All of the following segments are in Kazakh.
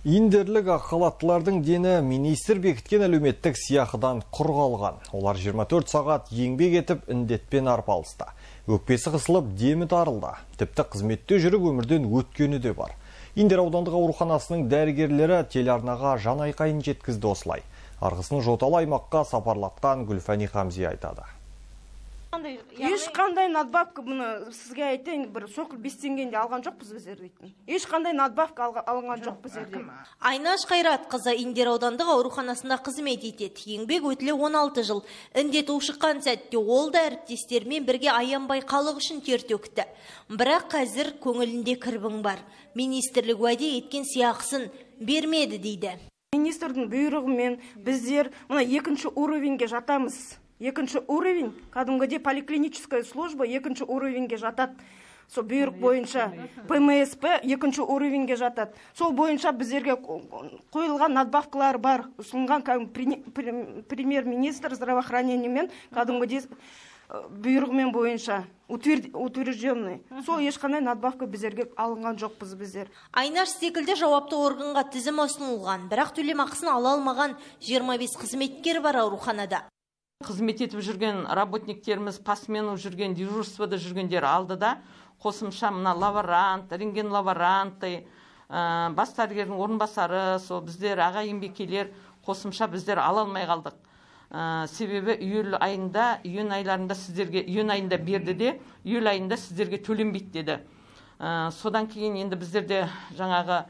Индерлік аққалаттылардың дені министр бекіткен әлеуметтік сияқыдан құр қалған. Олар 24 сағат еңбек етіп індетпен арпалысты. Өкпесі қысылып демі тарылды. Тіпті қызметте жүріп өмірден өткені де бар. Индер аудандық ауруханасының дәрігерлері телеарнаға жан айқайын жеткізді осылай. Арғысын жоталы аймаққа сапарлатқан Гүлфәни Хамзи айтады ешқандай надбавка бұны сізге айтайын бір соқыр бес теңгені де алған жоқпыз біздер дейтін ешқандай надбавка алған жоқ біздерден айнаш қайратқызы индер аудандық ауруханасында қызмет етеді. Еңбек өтілі 16 жыл. Індет ушыққан сәтте ол да әріптестерімен бірге аянбай халық үшін тер төкті. Бірақ қазір көңілінде кірбің бар. Министрлік уәде еткен сыйақысын бермеді дейді. Министрдің бұйрығымен біздер мына екінші уровеньге жатамыз. Екінші уровень кәдімгідей поликлиническая служба екінші уровеньге жатады сол бұйрық бойынша пмсп екінші уровеньге жатады сол бойынша біздерге қойылған надбавкалар бар. Ұсынған премьер министр здравоохранениемен кәдімгідей бұйрығымен бойынша утвержденный. Сол ешқандай надбавка біздерге алынған жоқпыз біздер. Айнаш секілді жауапты органға тізім ұсынылған. Бірақ төлемақысын ала алмаған 25 қызметкер бар ауруханада. Қызмет етіп жүрген работниктеріміз по смену жүрген дежурствода жүргендер алды да қосымша мына лаборант рентген лаборанты ә, бас дәрігердің орынбасары сол біздер аға еңбеккерлер қосымша біздер ала алмай қалдық. Ә, себебі июль айында июнь айларында сіздерге июнь айында берді де июль айында сіздерге төленбейді деді. Ә, содан кейін енді біздерде жаңағы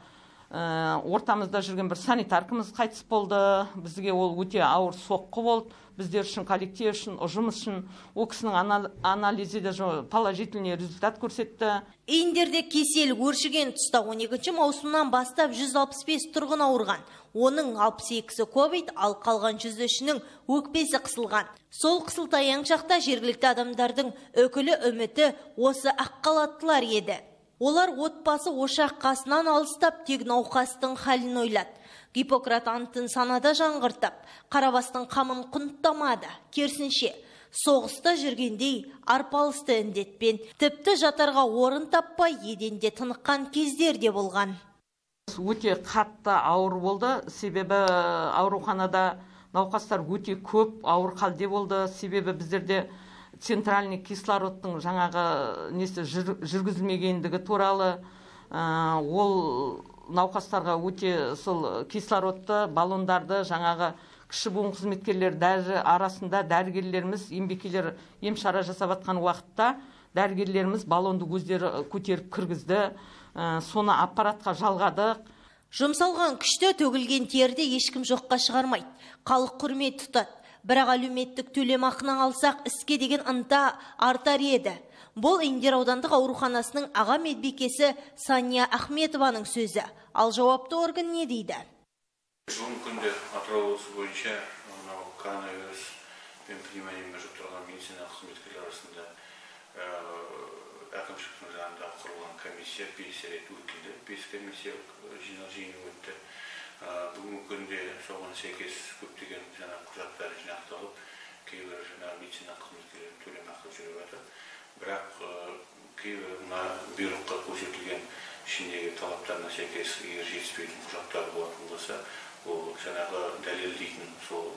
ортамызда жүрген бір санитаркамыз қайтыс болды. Бізге ол өте ауыр соққы болды. Біздер үшін коллектив үшін ұжым үшін ол кісінің анализі де положительный результат көрсетті. Индерде кесел өршіген тұста 12 маусымнан бастап 165 тұрғын ауырған. Оның 62-сі ковид ал қалған 103-нің өкпесі қысылған. Сол қысылтаяң шақта жергілікті адамдардың өкілі үміті осы аққалаттылар еді. Олар отбасы ошақ қасынан алыстап тек науқастың халін ойлады. Гиппократ антын санада жаңғыртып қарабастың қамын құнттамады. Керісінше соғыста жүргендей арпалысты індетпен тіпті жатарға орын таппай еденде тыныққан кездер де болған. Өте қатты ауыр болды. Себебі ауруханада науқастар өте көп ауыр халде болды. Себебі біздерде центральный кислородтың жаңағы несі жүргізілмегендігі туралы ол науқастарға өте сол кислородты баллондарды жаңағы кіші буын қызметкерлер даже арасында дәрігерлеріміз еңбеккерлер ем шара жасап жатқан уақытта дәрігерлеріміз баллонды өздері көтеріп кіргізді. Соны аппаратқа жалғадық. Жұмсалған күшті төгілген терді ешкім жоққа шығармайды. Халық құрмет тұтады. Бірақ әлеуметтік төлемақыны алсақ іске деген ынта артар еді. Бұл индер аудандық ауруханасының аға медбикесі сания ахметованың сөзі. Ал жауапты орган не дейді? Бүгінгі күнде атырау облысы бойынша мынау коронавируспен пневмониямен жұқтырған медицина қызметкерлер арасында әкімшіліктің жанында құрылған комиссия бес рет өтілді. Бес комиссия өтті. Бүгінгі күнде соған сәйкес көптеген жаңағы құжаттар жинақталып кейбір жаңағы медицина қызметкерлері төлемақы жүріп жатыр бірақ кейбір мына бұйрыққа көрсетілген ішіндегі талаптарына сәйкес егер жетіспейтін құжаттар болатын болса ол жаңағы дәлелдейтін сол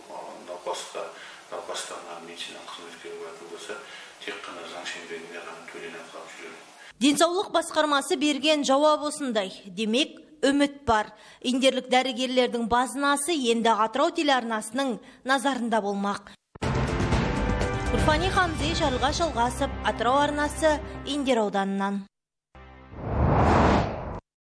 науқасқа науқастанған медицина қызметкері болатын болса тек қана заң шеңберінде ғана төленақы алып жүреді. Денсаулық басқармасы берген жауап осындай. Демек үміт бар. Индерлік дәрігерлердің базынасы енді атырау телеарнасының назарында болмақ. Урфани Хамзи Жарылғаш Алғасып, Атырау арнасы Индер ауданынан.